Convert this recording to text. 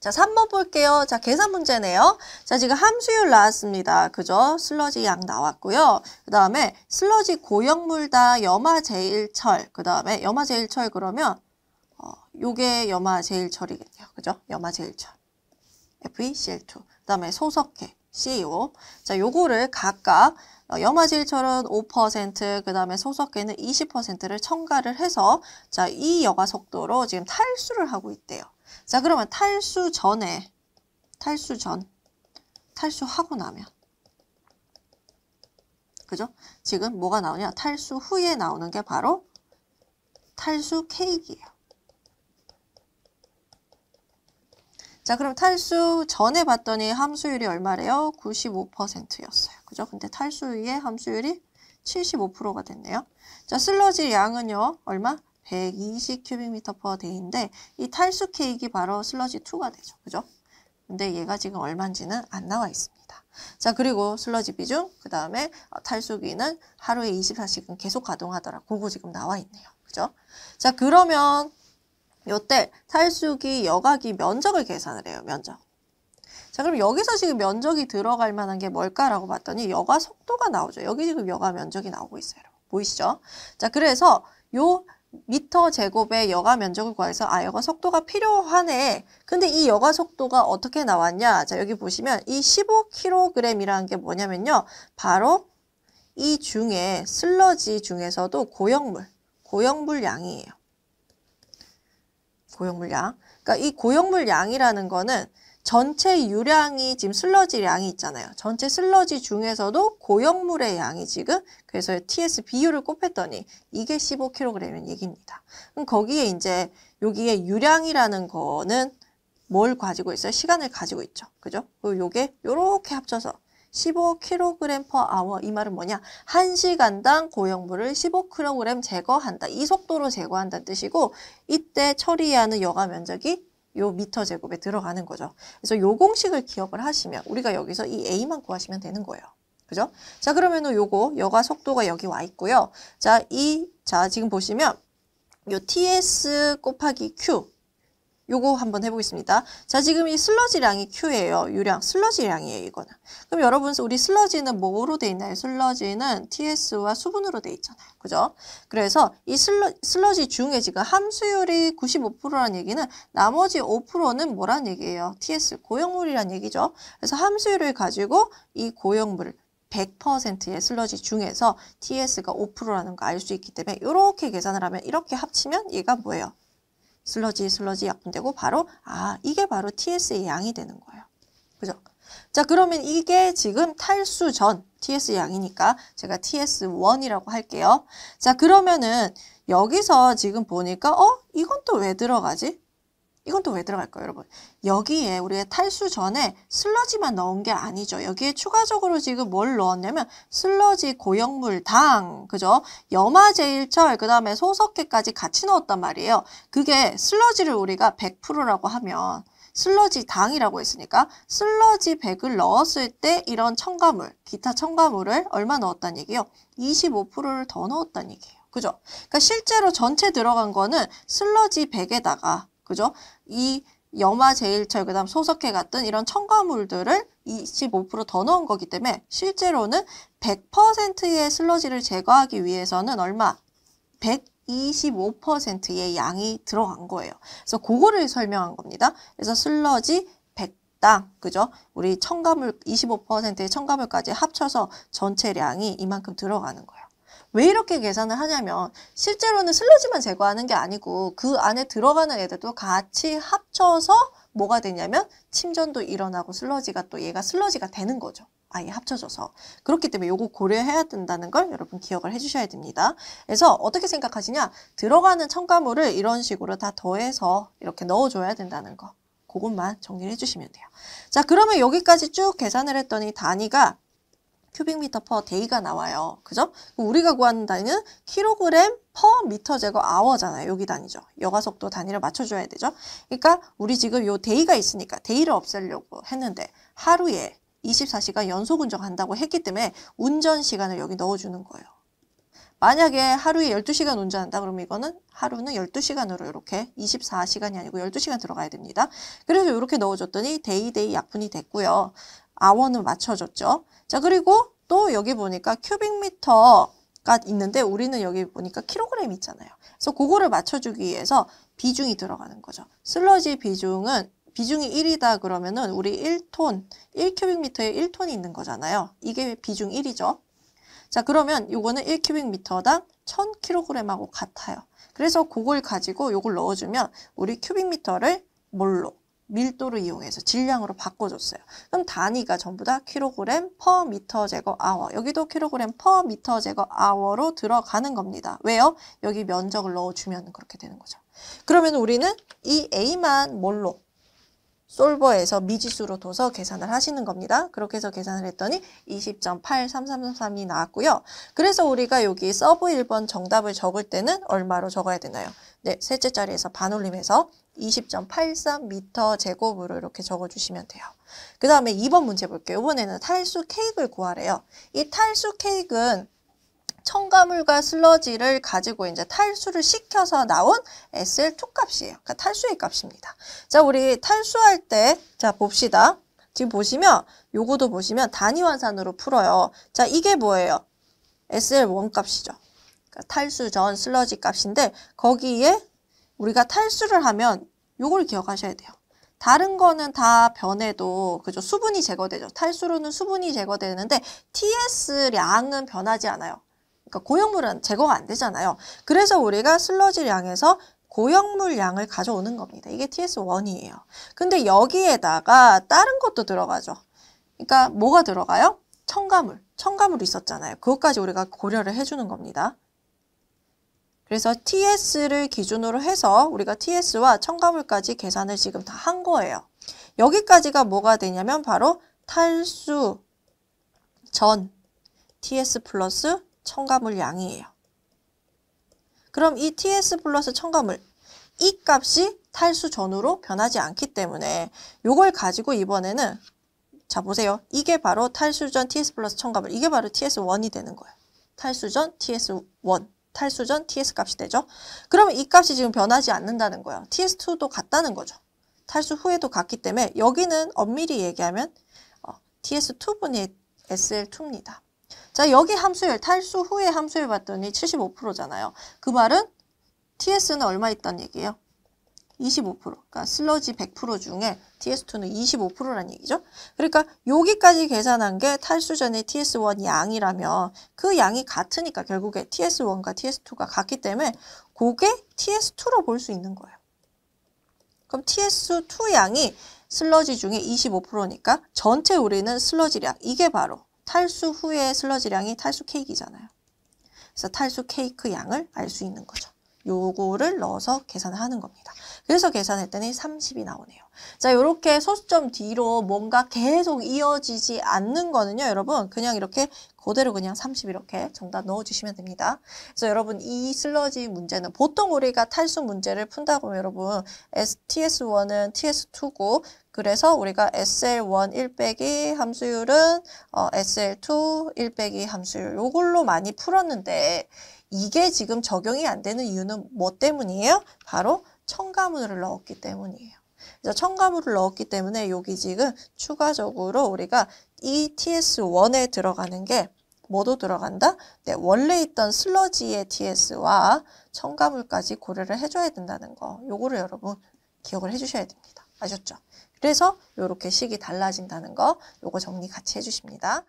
자, 3번 볼게요. 자, 계산 문제네요. 자, 지금 함수율 나왔습니다. 그죠? 슬러지 양 나왔고요. 그 다음에 슬러지 고형물다 염화 제일철. 그 다음에 염화 제일철 그러면 어, 요게 염화 제일철이겠네요. 그죠? 염화 제일철. FeCl2. 그 다음에 소석해. CO. 자, 요거를 각각 어, 염화질철은 5%, 그 다음에 소석계는 20%를 첨가를 해서 자, 이 여가 속도로 지금 탈수를 하고 있대요. 자, 그러면 탈수 전에, 탈수 전, 탈수하고 나면, 그죠? 지금 뭐가 나오냐? 탈수 후에 나오는 게 바로 탈수 케이크예요. 자, 그럼 탈수 전에 봤더니 함수율이 얼마래요? 95%였어요. 그죠? 근데 탈수 후에 함수율이 75%가 됐네요. 자, 슬러지 양은요, 얼마? 120 cubic meter per day인데, 이 탈수 케이크 바로 슬러지 2가 되죠. 그죠? 근데 얘가 지금 얼마인지는 안 나와 있습니다. 자, 그리고 슬러지 비중, 그 다음에 탈수기는 하루에 24시간 계속 가동하더라. 그거 지금 나와 있네요. 그죠? 자, 그러면 요때 탈수기 여과기 면적을 계산을 해요. 면적. 자 그럼 여기서 지금 면적이 들어갈 만한 게 뭘까라고 봤더니 여과 속도가 나오죠. 여기 지금 여과 면적이 나오고 있어요. 보이시죠? 자 그래서 요 미터 제곱의 여가 면적을 구해서 아 여가 속도가 필요하네. 근데 이 여가 속도가 어떻게 나왔냐? 자 여기 보시면 이 15kg이라는 게 뭐냐면요. 바로 이 중에 슬러지 중에서도 고형물, 고형물 양이에요. 고형물량. 그러니까 이 고형물량이라는 거는 전체 유량이 지금 슬러지 양이 있잖아요. 전체 슬러지 중에서도 고형물의 양이 지금 그래서 TS 비율을 곱했더니 이게 15kg인 얘기입니다. 그럼 거기에 이제 여기에 유량이라는 거는 뭘 가지고 있어요? 시간을 가지고 있죠. 그죠? 요게 요렇게 합쳐서 15kg per hour 이 말은 뭐냐? 1시간당 고형물을 15kg 제거한다. 이 속도로 제거한다는 뜻이고 이때 처리하는 여가 면적이 요 미터 제곱에 들어가는 거죠. 그래서 요 공식을 기억을 하시면 우리가 여기서 이 A만 구하시면 되는 거예요. 그죠? 자, 그러면은 요거 여가 속도가 여기 와 있고요. 자, 이 자, 지금 보시면 요 TS 곱하기 Q 요거 한번 해보겠습니다. 자, 지금 이 슬러지량이 Q예요. 유량, 슬러지량이에요, 이거는. 그럼 여러분, 우리 슬러지는 뭐로 돼 있나요? 슬러지는 TS와 수분으로 돼 있잖아요. 그죠? 그래서 이 슬러, 슬러지 중에 지금 함수율이 95%라는 얘기는 나머지 5%는 뭐란 얘기예요? TS, 고형물이란 얘기죠. 그래서 함수율을 가지고 이 고형물, 100%의 슬러지 중에서 TS가 5%라는 거 알 수 있기 때문에 이렇게 계산을 하면 이렇게 합치면 얘가 뭐예요? 슬러지 슬러지 약분되고 바로 아 이게 바로 TS의 양이 되는 거예요. 그죠? 자 그러면 이게 지금 탈수 전 TS 양이니까 제가 TS1이라고 할게요. 자 그러면은 여기서 지금 보니까 어? 이건 또 왜 들어가지? 이건 또 왜 들어갈까요, 여러분? 여기에 우리가 탈수 전에 슬러지만 넣은 게 아니죠. 여기에 추가적으로 지금 뭘 넣었냐면 슬러지 고형물 당, 그죠? 염화제일철, 그 다음에 소석회까지 같이 넣었단 말이에요. 그게 슬러지를 우리가 100%라고 하면 슬러지 당이라고 했으니까 슬러지 100을 넣었을 때 이런 첨가물, 기타 첨가물을 얼마 넣었다는 얘기예요? 25%를 더 넣었다는 얘기예요. 그죠? 그러니까 실제로 전체 들어간 거는 슬러지 100에다가 그죠? 이 염화 제일철 그다음 소석회 같은 이런 첨가물들을 25%더 넣은 거기 때문에 실제로는 100%의 슬러지를 제거하기 위해서는 얼마? 125%의 양이 들어간 거예요. 그래서 그거를 설명한 겁니다. 그래서 슬러지 100당, 그죠? 우리 첨가물 25%의 첨가물까지 합쳐서 전체 량이 이만큼 들어가는 거예요. 왜 이렇게 계산을 하냐면 실제로는 슬러지만 제거하는 게 아니고 그 안에 들어가는 애들도 같이 합쳐서 뭐가 되냐면 침전도 일어나고 슬러지가 또 얘가 슬러지가 되는 거죠. 아예 합쳐져서. 그렇기 때문에 요거 고려해야 된다는 걸 여러분 기억을 해주셔야 됩니다. 그래서 어떻게 생각하시냐? 들어가는 첨가물을 이런 식으로 다 더해서 이렇게 넣어줘야 된다는 거. 그것만 정리를 해주시면 돼요. 자, 그러면 여기까지 쭉 계산을 했더니 단위가 cubic meter per day가 나와요. 그죠? 우리가 구하는 단위는 킬로그램 per 미터 제곱 hour잖아요. 여기 단위죠. 여과속도 단위를 맞춰줘야 되죠. 그러니까 우리 지금 요 day가 있으니까 day를 없애려고 했는데 하루에 24시간 연속 운전한다고 했기 때문에 운전 시간을 여기 넣어주는 거예요. 만약에 하루에 12시간 운전한다 그러면 이거는 하루는 12시간으로 이렇게 24시간이 아니고 12시간 들어가야 됩니다. 그래서 이렇게 넣어줬더니 day day 약분이 됐고요. 아워는 맞춰졌죠. 자 그리고 또 여기 보니까 cubic meter가 있는데 우리는 여기 보니까 킬로그램 있잖아요. 그래서 그거를 맞춰주기 위해서 비중이 들어가는 거죠. 슬러지 비중은 비중이 1이다 그러면은 우리 1톤, 1cubic meter에 1톤이 있는 거잖아요. 이게 비중 1이죠. 자 그러면 요거는 1cubic meter당 1000kg하고 같아요. 그래서 그걸 가지고 요걸 넣어주면 우리 cubic meter를 뭘로? 밀도를 이용해서 질량으로 바꿔줬어요. 그럼 단위가 전부 다 킬로그램 per 미터 제곱 hour. 여기도 킬로그램 per 미터 제곱 hour로 들어가는 겁니다. 왜요? 여기 면적을 넣어주면 그렇게 되는 거죠. 그러면 우리는 이 A만 뭘로? solver에서 미지수로 둬서 계산을 하시는 겁니다. 그렇게 해서 계산을 했더니 20.83333이 나왔고요. 그래서 우리가 여기 sub 1번 정답을 적을 때는 얼마로 적어야 되나요? 네, 셋째 자리에서 반올림해서 20.83m 제곱으로 이렇게 적어주시면 돼요. 그 다음에 2번 문제 볼게요. 이번에는 탈수 케이크를 구하래요. 이 탈수 케이크는 첨가물과 슬러지를 가지고 이제 탈수를 시켜서 나온 SL2 값이에요. 그러니까 탈수의 값입니다. 자, 우리 탈수할 때, 자, 봅시다. 지금 보시면, 요거도 보시면 단위 환산으로 풀어요. 자, 이게 뭐예요? SL1 값이죠. 그러니까 탈수 전 슬러지 값인데, 거기에 우리가 탈수를 하면 요걸 기억하셔야 돼요. 다른 거는 다 변해도 그죠 수분이 제거되죠. 탈수로는 수분이 제거되는데 TS량은 변하지 않아요. 그러니까 고형물은 제거가 안 되잖아요. 그래서 우리가 슬러지량에서 고형물 양을 가져오는 겁니다. 이게 TS1이에요. 근데 여기에다가 다른 것도 들어가죠. 그러니까 뭐가 들어가요? 첨가물. 첨가물이 있었잖아요. 그것까지 우리가 고려를 해주는 겁니다. 그래서 TS를 기준으로 해서 우리가 TS와 첨가물까지 계산을 지금 다 한 거예요. 여기까지가 뭐가 되냐면 바로 탈수 전 TS 플러스 첨가물 양이에요. 그럼 이 TS 플러스 첨가물 이 값이 탈수 전후로 변하지 않기 때문에 이걸 가지고 이번에는 자 보세요. 이게 바로 탈수전 TS 플러스 첨가물 이게 바로 TS1이 되는 거예요. 탈수전 TS1 탈수 전 TS 값이 되죠. 그러면 이 값이 지금 변하지 않는다는 거예요. TS2도 같다는 거죠. 탈수 후에도 같기 때문에 여기는 엄밀히 얘기하면 어, TS2분의 SL2입니다. 자, 여기 함수율, 탈수 후에 함수율 봤더니 75%잖아요. 그 말은 TS는 얼마 있단 얘기예요? 25%. 그러니까 슬러지 100% 중에 TS2는 25%란 얘기죠. 그러니까 여기까지 계산한 게 탈수 전의 TS1 양이라면 그 양이 같으니까 결국에 TS1과 TS2가 같기 때문에 그게 TS2로 볼 수 있는 거예요. 그럼 TS2 양이 슬러지 중에 25%니까 전체 우리는 슬러지량 이게 바로 탈수 후의 슬러지량이 탈수 케이크잖아요. 그래서 탈수 케이크 양을 알 수 있는 거죠. 요거를 넣어서 계산을 하는 겁니다. 그래서 계산했더니 30이 나오네요. 자, 이렇게 소수점 뒤로 뭔가 계속 이어지지 않는 거는요, 여러분. 그냥 이렇게 그대로 그냥 30 이렇게 정답 넣어주시면 됩니다. 그래서 여러분 이 슬러지 문제는 보통 우리가 탈수 문제를 푼다고 하면 여러분 TS1은 TS2고 그래서 우리가 SL1 1 빼기 함수율은 어, SL2 1 빼기 함수율 요걸로 많이 풀었는데 이게 지금 적용이 안 되는 이유는 뭐 때문이에요? 바로 첨가물을 넣었기 때문이에요. 그래서 첨가물을 넣었기 때문에 여기 지금 추가적으로 우리가 이 TS1에 들어가는 게 뭐도 들어간다? 네, 원래 있던 슬러지의 TS와 첨가물까지 고려를 해줘야 된다는 거. 요거를 여러분 기억을 해주셔야 됩니다. 아셨죠? 그래서 이렇게 식이 달라진다는 거 요거 정리 같이 해주십니다.